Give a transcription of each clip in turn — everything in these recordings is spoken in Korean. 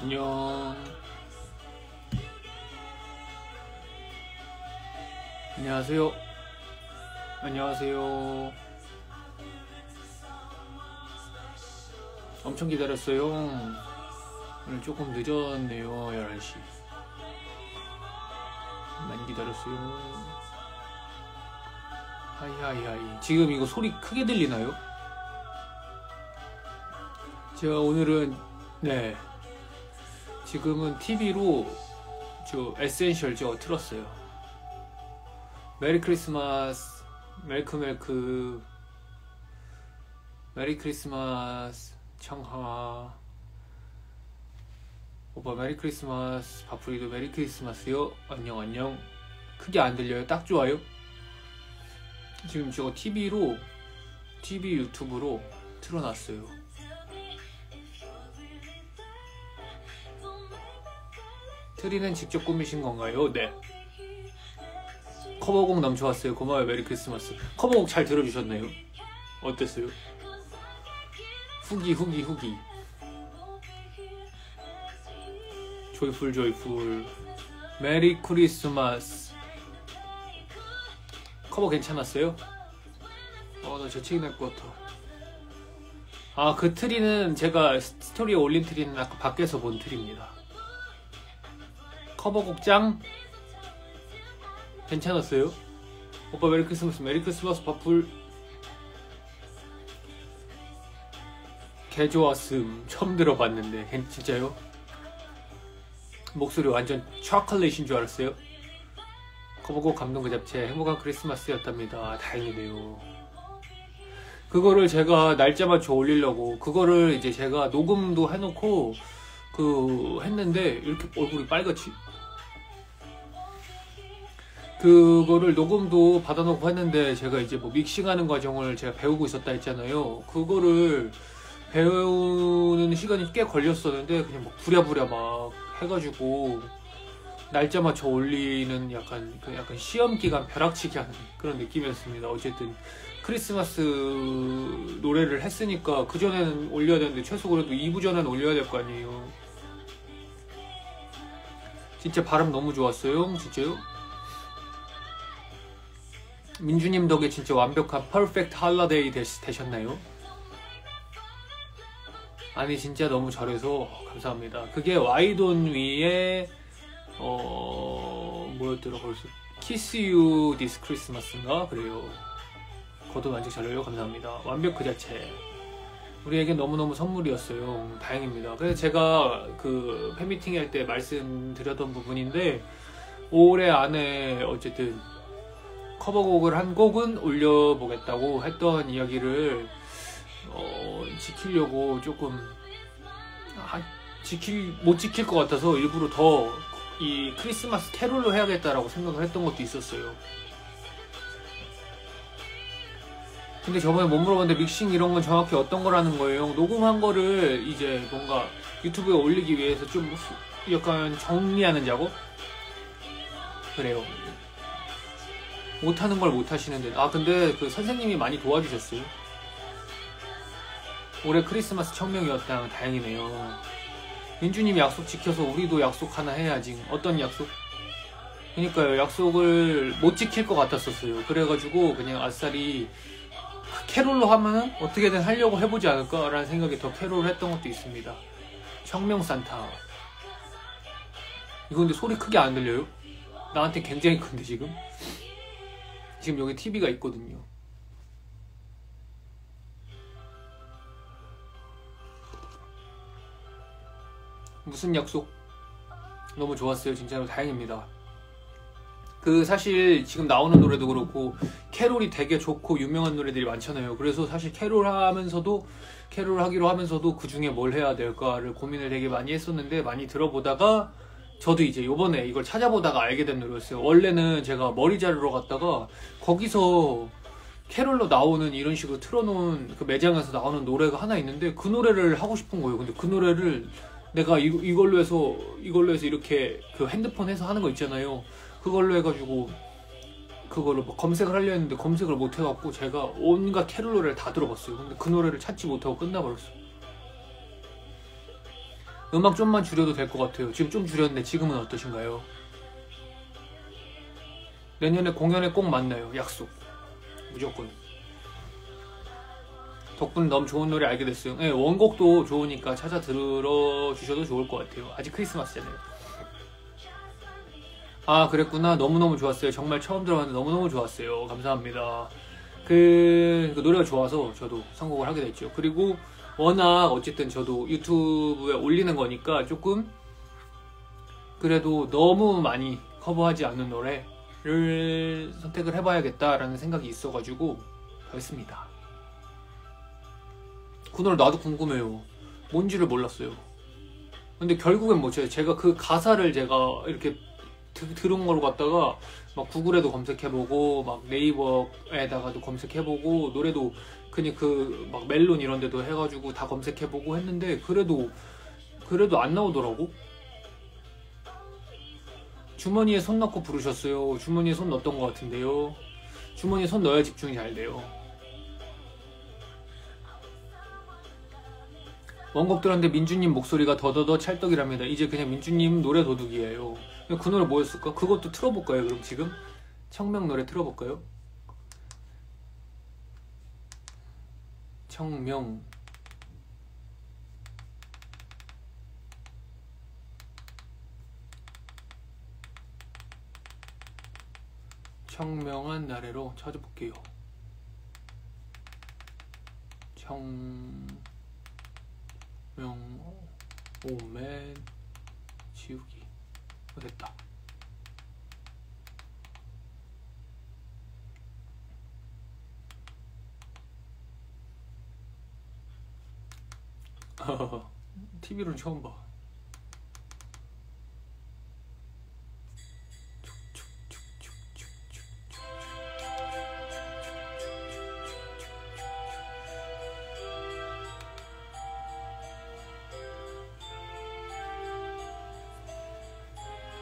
안녕. 안녕하세요. 안녕하세요. 엄청 기다렸어요. 오늘 조금 늦었네요. 11시. 많이 기다렸어요. 하이하이하이. 지금 이거 소리 크게 들리나요? 제가 오늘은, 네. 지금은 TV로 저 essential 저 틀었어요. Merry Christmas, 멜크 멜크, Merry Christmas, 청하. 오빠 Merry Christmas, 바프리도 Merry Christmas요. 안녕 안녕. 크게 안 들려요? 딱 좋아요? 지금 저거 TV로, TV 유튜브로 틀어놨어요. 트리는 직접 꾸미신 건가요? 네. 커버곡 좋았어요. 고마워요. Merry Christmas. 커버곡 잘 들어주셨나요? 어땠어요? 후기 후기 후기. Joyful Joyful. Merry Christmas. 커버 괜찮았어요? 어, 나 재채기 날 것 같아. 아, 그 트리는 제가 스토리에 올린 트리는 아까 밖에서 본 트리입니다. 커버곡 짱 괜찮았어요? 오빠 Merry Christmas Merry Christmas Joyful 개 좋았음 처음 들어봤는데 괜- 진짜요? 목소리 완전 초콜릿인 줄 알았어요? 커버곡 감동 그 잡채 행복한 크리스마스였답니다 다행이네요 그거를 제가 날짜 맞춰 올리려고 그거를 이제 제가 녹음도 해놓고 그 했는데 이렇게 얼굴이 빨갛지 그거를 녹음도 받아놓고 했는데 제가 이제 뭐 믹싱하는 과정을 제가 배우고 있었다 했잖아요. 그거를 배우는 시간이 꽤 걸렸었는데 그냥 막 부랴부랴 막 해가지고 날짜 맞춰 올리는 약간 그 약간 시험 기간 벼락치기 하는 그런 느낌이었습니다. 어쨌든 크리스마스 노래를 했으니까 그 전에는 올려야 되는데 최소 그래도 2부 전에는 올려야 될 거 아니에요. 진짜 발음 너무 좋았어요. 진짜요? 민주님 덕에 진짜 완벽한 퍼펙트 할러데이 되, 되셨나요? 아니 진짜 너무 잘해서 감사합니다. 그게 Why Don't We의 어 뭐였더라 벌써 Kiss You This Christmas인가 그래요. 그거도 완전 잘해요. 감사합니다. 완벽 그 자체. 우리에게 너무너무 선물이었어요. 다행입니다. 그래서 제가 그 팬미팅 할 때 말씀드렸던 부분인데 올해 안에 어쨌든 커버곡을 한 곡은 올려보겠다고 했던 이야기를 어, 지키려고 조금 아, 지킬 못 지킬 것 같아서 일부러 더 이 크리스마스 캐롤로 해야겠다라고 생각을 했던 것도 있었어요. 근데 저번에 못 물어봤는데 믹싱 이런 건 정확히 어떤 거라는 거예요. 녹음한 거를 이제 뭔가 유튜브에 올리기 위해서 좀 후- 약간 정리하는 작업? 그래요. 못하는 걸 못하시는데. 아 근데 그 선생님이 많이 도와주셨어요. 올해 크리스마스 청명이었다 다행이네요. 민주님 약속 지켜서 우리도 약속 하나 해야지. 어떤 약속? 그러니까요 약속을 못 지킬 것 같았었어요. 그래가지고 그냥 아싸리 캐롤로 하면은 어떻게든 하려고 해보지 않을까라는 생각이 더 캐롤을 했던 것도 있습니다. 청명 산타. 이거 근데 소리 크게 안 들려요? 나한테 굉장히 큰데 지금? 지금 여기 TV가 있거든요. 무슨 약속? 너무 좋았어요. 진짜로 다행입니다. 그 사실 지금 나오는 노래도 그렇고 캐롤이 되게 좋고 유명한 노래들이 많잖아요. 그래서 사실 캐롤 하면서도 캐롤 하기로 하면서도 그 중에 뭘 해야 될까를 고민을 되게 많이 했었는데 많이 들어보다가 저도 이제 요번에 이걸 찾아보다가 알게 된 노래였어요. 원래는 제가 머리 자르러 갔다가 거기서 캐롤로 나오는 이런 식으로 틀어놓은 그 매장에서 나오는 노래가 하나 있는데 그 노래를 하고 싶은 거예요. 근데 그 노래를 내가 이, 이걸로 해서 이걸로 해서 이렇게 그 핸드폰 해서 하는 거 있잖아요. 그걸로 해가지고 그걸로 뭐 검색을 하려 했는데 검색을 못 해갖고 제가 온갖 캐롤 노래를 다 들어봤어요. 근데 그 노래를 찾지 못하고 끝나버렸어요. 음악 좀만 줄여도 될 것 같아요. 지금 좀 줄였는데 지금은 어떠신가요? 내년에 공연에 꼭 만나요. 약속. 무조건. 덕분에 너무 좋은 노래 알게 됐어요. 네, 원곡도 좋으니까 찾아 들어주셔도 좋을 것 같아요. 아직 크리스마스잖아요. 아, 그랬구나. 너무너무 좋았어요. 정말 처음 들어봤는데 너무너무 좋았어요. 감사합니다. 그, 그 노래가 좋아서 저도 선곡을 하게 됐죠. 그리고 워낙 어쨌든 저도 유튜브에 올리는 거니까 조금 그래도 너무 많이 커버하지 않는 노래를 선택을 해봐야겠다라는 생각이 있어가지고 했습니다. 그 노래 나도 궁금해요. 뭔지를 몰랐어요. 근데 결국엔 뭐 제가 그 가사를 제가 이렇게 드, 들은 걸 갖다가 막 구글에도 검색해보고 막 네이버에다가도 검색해보고 노래도 그냥 그 막 멜론 이런 데도 해가지고 다 검색해보고 했는데 그래도 그래도 안 나오더라고. 주머니에 손 넣고 부르셨어요. 주머니에 손 넣었던 것 같은데요. 주머니에 손 넣어야 집중이 잘 돼요. 원곡 들었는데 민주님 목소리가 더더더 찰떡이랍니다. 이제 그냥 민주님 노래 도둑이에요 그 노래 뭐였을까? 그것도 틀어볼까요 그럼 지금? 청명 노래 틀어볼까요? 청명 청명한 나래로 찾아볼게요. 청명 오맨 지우기 어, 됐다. TV로는 처음 봐.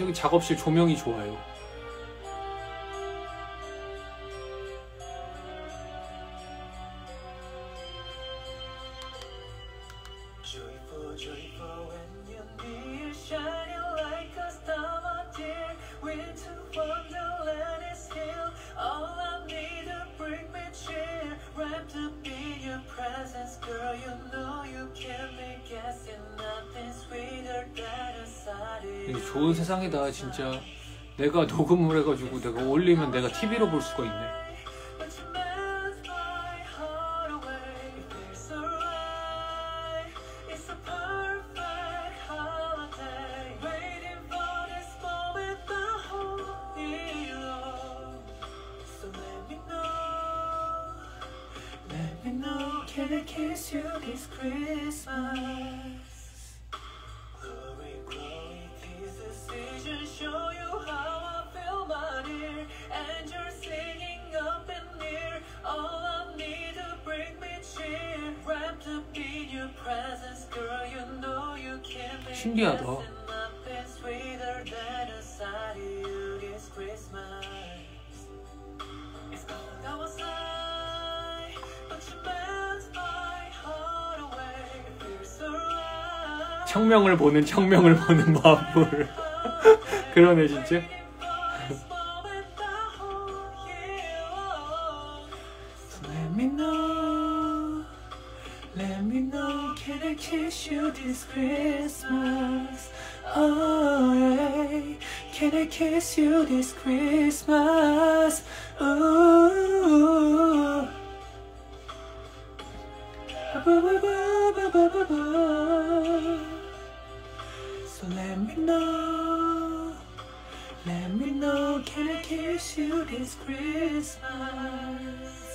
저기 작업실 조명이 좋아요. 좋은 세상이다 진짜. 내가 녹음을 해가지고 내가 올리면 내가 TV로 볼 수가 있네 신기하다. 청명을 보는 청명을 보는 마음을. 그러네 진짜. kiss you this Christmas? Oh, yeah. Can I kiss you this Christmas? Ooh. So let me know, let me know, can I kiss you this Christmas?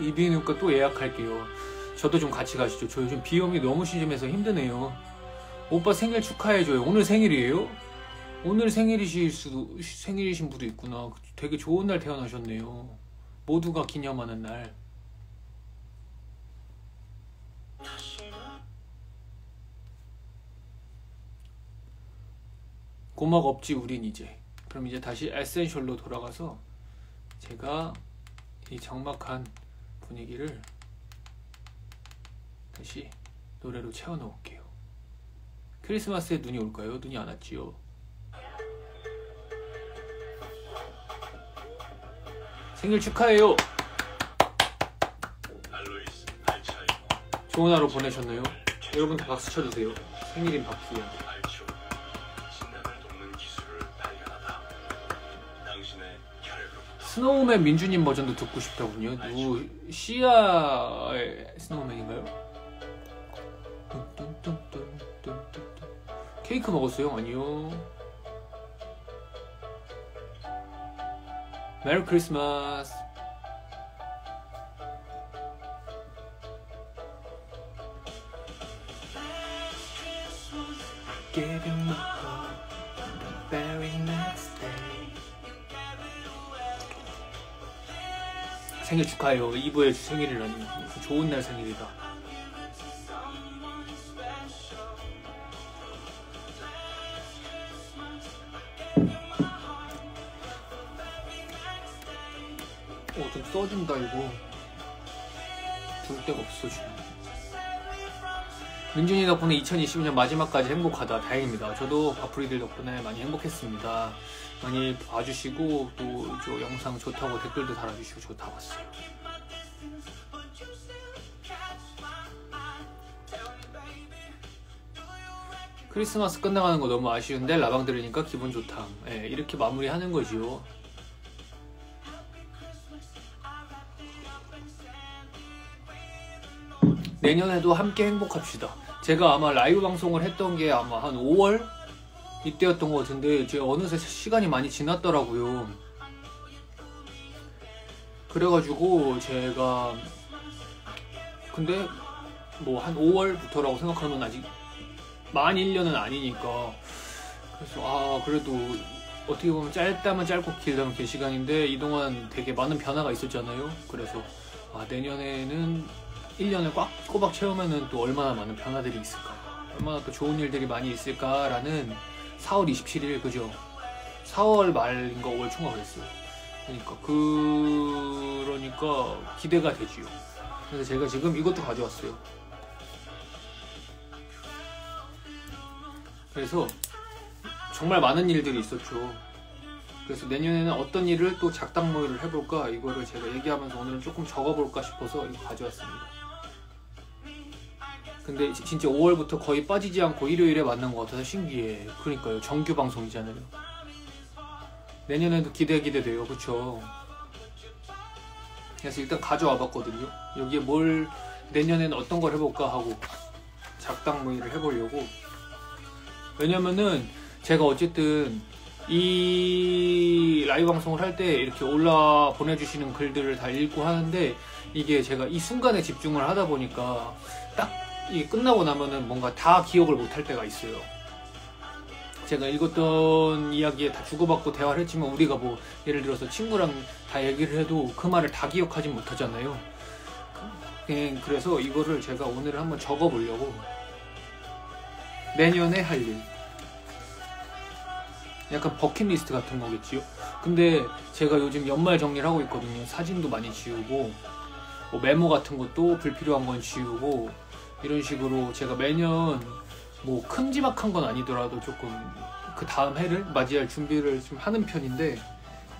이비인후과 또 예약할게요. 저도 좀 같이 가시죠. 저 요즘 비염이 너무 심해서 힘드네요. 오빠 생일 축하해줘요. 오늘 생일이에요? 오늘 생일이실 수도 생일이신 분도 있구나. 되게 좋은 날 태어나셨네요. 모두가 기념하는 날. 고막 없지 우린 이제 그럼 이제 다시 에센셜로 돌아가서 제가 이 적막한 분위기를 다시 노래로 채워 넣을게요. 크리스마스에 눈이 올까요? 눈이 안 왔지요. 생일 축하해요. 좋은 하루 보내셨나요? 여러분 다 박수 쳐주세요. 생일인. 알초 Snowman 민주님 버전도 듣고 싶다군요. 누구 시아의 Snowman인가요? 케이크 먹었어요? 아니요. Merry Christmas. Giving 생일 축하해요. 이브의 생일이라니. 좋은 날 생일이다. 어, 좀 써준다, 이거. 둘 데가 없어, 지금. 민준이 덕분에 2020년 마지막까지 행복하다. 다행입니다. 저도 바프리들 덕분에 많이 행복했습니다. 많이 봐주시고, 또 저 영상 좋다고 댓글도 달아주시고, 저다 봤어요. 크리스마스 끝나가는 거 너무 아쉬운데 라방 들으니까 기분 좋다. 예, 이렇게 마무리하는 거지요. 내년에도 함께 행복합시다. 제가 아마 라이브 방송을 했던 게 아마 한 5월 이때였던 것 같은데 이제 어느새 시간이 많이 지났더라고요. 그래가지고 제가 근데 뭐 한 5월부터라고 생각하면 아직 만 1년은 아니니까 그래서 아 그래도 어떻게 보면 짧다면 짧고 길다면 길 시간인데 이동안 되게 많은 변화가 있었잖아요. 그래서 아 내년에는 1년을 꽉 꼬박 채우면은 또 얼마나 많은 변화들이 있을까 얼마나 또 좋은 일들이 많이 있을까라는 4월 27일 그죠? 4월 말인가 5월 초인가 그랬어요. 그러니까 그러니까 기대가 되지요. 그래서 제가 지금 이것도 가져왔어요. 그래서 정말 많은 일들이 있었죠. 그래서 내년에는 어떤 일을 또 작당 모의를 해볼까 이거를 제가 얘기하면서 오늘은 조금 적어볼까 싶어서 이거 가져왔습니다 근데 지- 진짜 5월부터 거의 빠지지 않고 일요일에 만난 것 같아서 신기해. 그러니까요. 정규 방송이잖아요. 내년에도 기대 기대돼요. 그쵸? 그래서 일단 가져와 봤거든요. 여기에 뭘 내년에는 어떤 걸 해볼까 하고 작당 모의를 해보려고. 왜냐면은 제가 어쨌든 이 라이브 방송을 할 때 이렇게 올라 보내주시는 글들을 다 읽고 하는데 이게 제가 이 순간에 집중을 하다 보니까 딱 이게 끝나고 나면은 뭔가 다 기억을 못할 때가 있어요. 제가 읽었던 이야기에 다 주고받고 대화를 했지만 우리가 뭐 예를 들어서 친구랑 다 얘기를 해도 그 말을 다 기억하지 못하잖아요. 그- 그래서 이거를 제가 오늘 한번 적어보려고 내년에 할 일. 약간 버킷리스트 같은 거겠지요. 근데 제가 요즘 연말 정리를 하고 있거든요. 사진도 많이 지우고 뭐 메모 같은 것도 불필요한 건 지우고 이런 식으로 제가 매년 뭐 큼지막한 건 아니더라도 조금 그 다음 해를 맞이할 준비를 좀 하는 편인데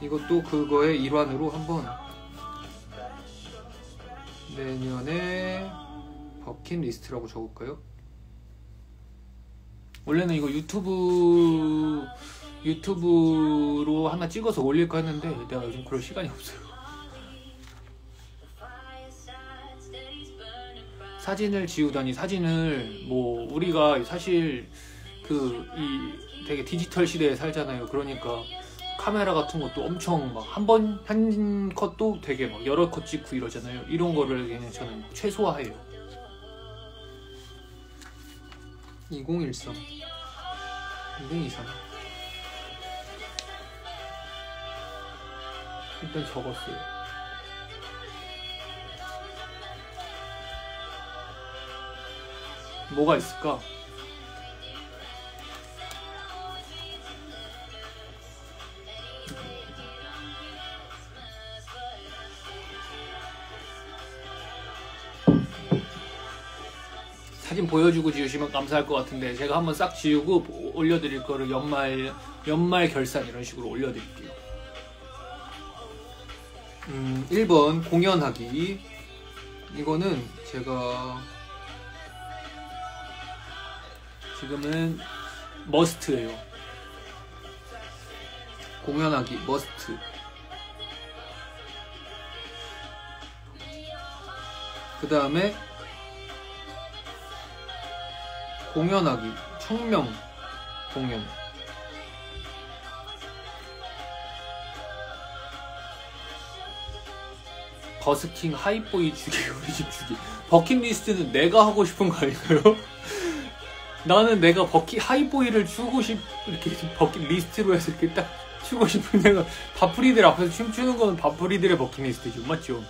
이것도 그거의 일환으로 한번 내년에 버킷리스트라고 적을까요? 원래는 이거 유튜브 유튜브로 하나 찍어서 올릴까 했는데 내가 요즘 그럴 시간이 없어요. 사진을 지우다니 사진을 뭐 우리가 사실 그 이 되게 디지털 시대에 살잖아요. 그러니까 카메라 같은 것도 엄청 막 한 번 한 컷도 되게 막 여러 컷 찍고 이러잖아요. 이런 거를 그냥 저는 최소화해요. 2013 2023 일단 적었어요. 뭐가 있을까? 사진 보여주고 지우시면 감사할 것 같은데 제가 한번 싹 지우고 올려드릴 거를 연말 연말 결산 이런 식으로 올려드릴게요. 음, 1번 공연하기 이거는 제가 지금은 머스트예요. 공연하기 머스트. 그 다음에 공연하기 청명 공연. busking Hype Boy 추기 우리 집 추기 bucket list는 내가 하고 싶은 거 아닌가요? 나는 내가 bucket Hype Boy를 추고 싶 이렇게 bucket list로 해서 이렇게 딱 추고 싶은 내가 바프리들 앞에서 춤추는 거는 바프리들의 bucket list죠 맞죠?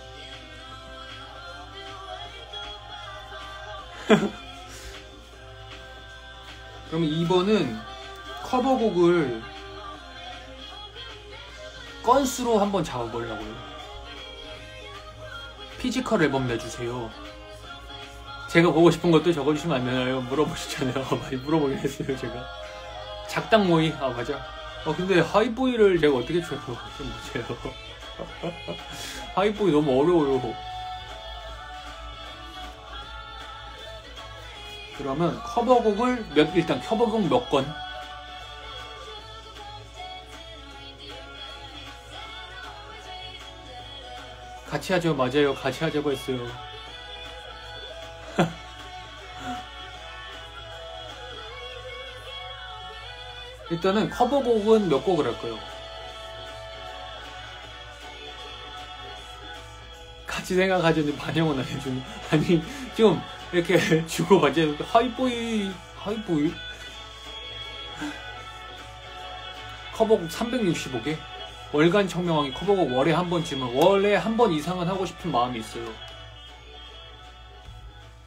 그럼 2번은 커버곡을 건수로 한번 잡아보려고요. physical 앨범 내주세요. 제가 보고 싶은 것도 적어주시면 안 되나요? 물어보시잖아요. 많이 물어보긴 했어요, 제가. 작당 모의, 아, 맞아. 어, 근데 Hype Boy를 제가 어떻게 춰요? 좀 보세요. 하이보이 너무 어려워요. 그러면 커버곡을 몇, 일단 커버곡 몇 건? 같이 하죠. 맞아요. 같이 하자고 했어요. 일단은 커버곡은 몇 곡을 할까요? 같이 생각하자니 반영은 안 해주는 아니 좀 이렇게 주고받자 하이보이 하이보이 커버곡 365개 월간 청명왕이 커버곡 월에 한 번쯤은 월에 한 번 이상은 하고 싶은 마음이 있어요.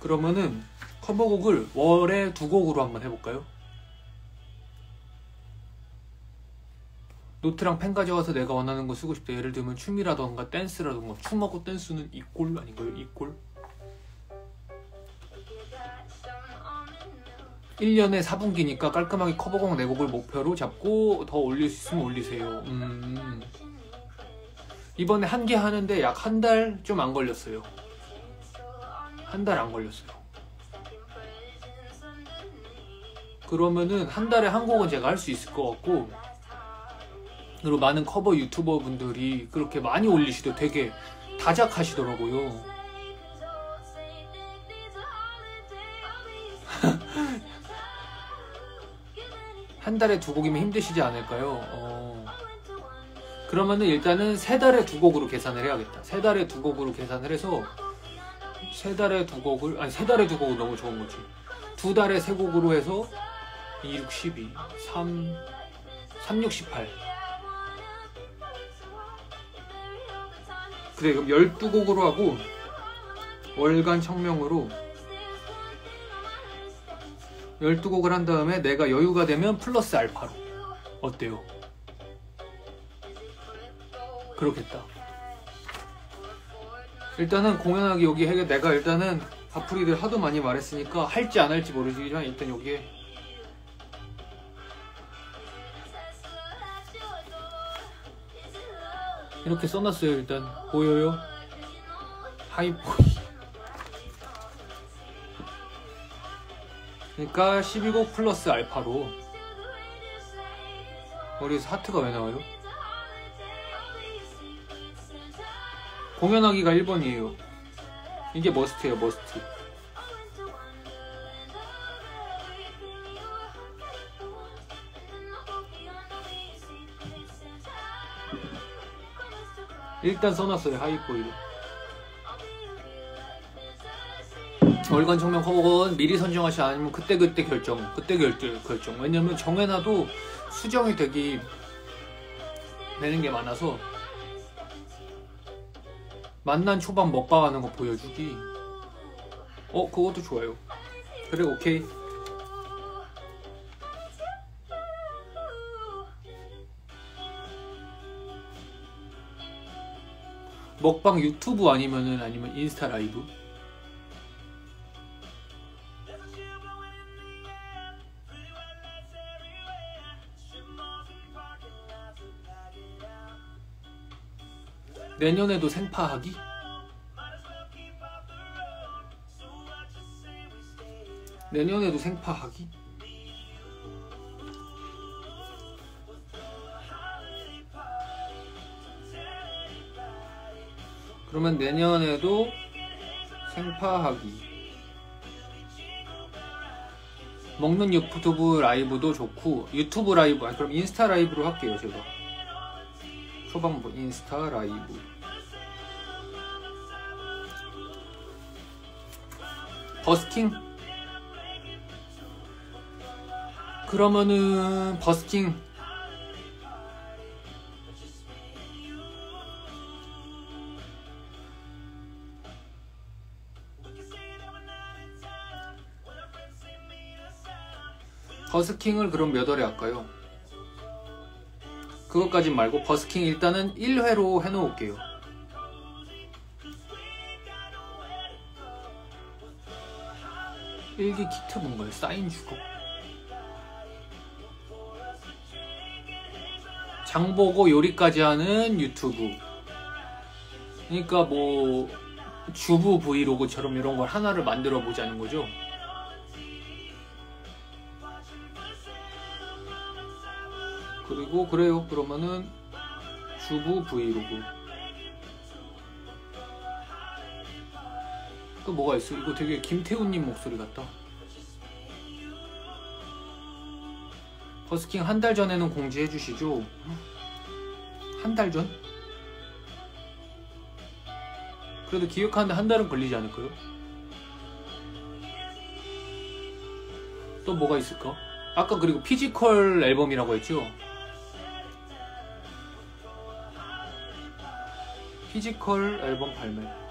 그러면은 커버곡을 월에 두 곡으로 한번 해볼까요? 노트랑 펜 가져와서 내가 원하는 거 쓰고 싶다. 예를 들면 춤이라던가 댄스라던가 춤하고 댄스는 이꼴 아닌가요? 이꼴? 1년에 4분기니까 깔끔하게 커버곡 4곡을 목표로 잡고 더 올릴 수 있으면 올리세요. 음. 이번에 한 개 하는데 약 한 달 좀 안 걸렸어요. 한 달 안 걸렸어요. 그러면은 한 달에 한 곡은 제가 할 수 있을 것 같고 그리고 많은 커버 유튜버 분들이 그렇게 많이 올리시도 되게 다작하시더라고요. 한 달에 두 곡이면 힘드시지 않을까요? 어. 그러면은 일단은 세 달에 두 곡으로 계산을 해야겠다. 세 달에 두 곡으로 계산을 해서 세 달에 두 곡을 아니 세 달에 두 곡은 너무 좋은 거지. 두 달에 세 곡으로 해서 2, 6, 12, 3, 3, 6, 18. 그래 그럼 12곡으로 하고 월간 청명으로 12곡을 한 다음에 내가 여유가 되면 플러스 알파로 어때요? 그렇겠다 일단은 공연하기 여기 해게 내가 일단은 바프리들 하도 많이 말했으니까 할지 안 할지 모르지만 일단 여기에 이렇게 써놨어요 일단 보여요? 하이보이 그러니까 12곡 플러스 알파로 머리에서 하트가 왜 나와요? 공연하기가 1번이에요 이게 must예요 must 일단 써놨어요 Hype Boy로 월간 청명 커버곡 미리 선정하시 아니면 그때 그때 결정 그때 결정 결정. 왜냐면 정해놔도 수정이 되기 되는 게 많아서 만난 초반 먹방하는 거 보여주기. 어 그것도 좋아요. 그래 오케이 먹방 유튜브 아니면은 아니면 인스타 라이브 내년에도 생파하기? 내년에도 생파하기? 그러면 내년에도 생파하기. 먹는 유튜브 라이브도 좋고 유튜브 라이브 아니 그럼 인스타 라이브로 할게요 제가. 초반부 인스타 라이브. 버스킹? 그러면은 버스킹 버스킹을 그럼 몇 월에 할까요? 그것까진 말고 버스킹 일단은 1회로 해놓을게요. 일기 키트 뭔가요? 사인 주고 장보고 요리까지 하는 유튜브 그러니까 뭐 주부 브이로그처럼 이런 걸 하나를 만들어 보자는 거죠. 그리고 그래요. 그러면은 주부 브이로그. 또 뭐가 있어? 이거 되게 김태훈님 목소리 같다. 버스킹 한 달 전에는 공지해 주시죠. 한 달 전? 그래도 기획하는데 한 달은 걸리지 않을까요? 또 뭐가 있을까? 아까 그리고 피지컬 앨범이라고 했죠? 피지컬 앨범 발매.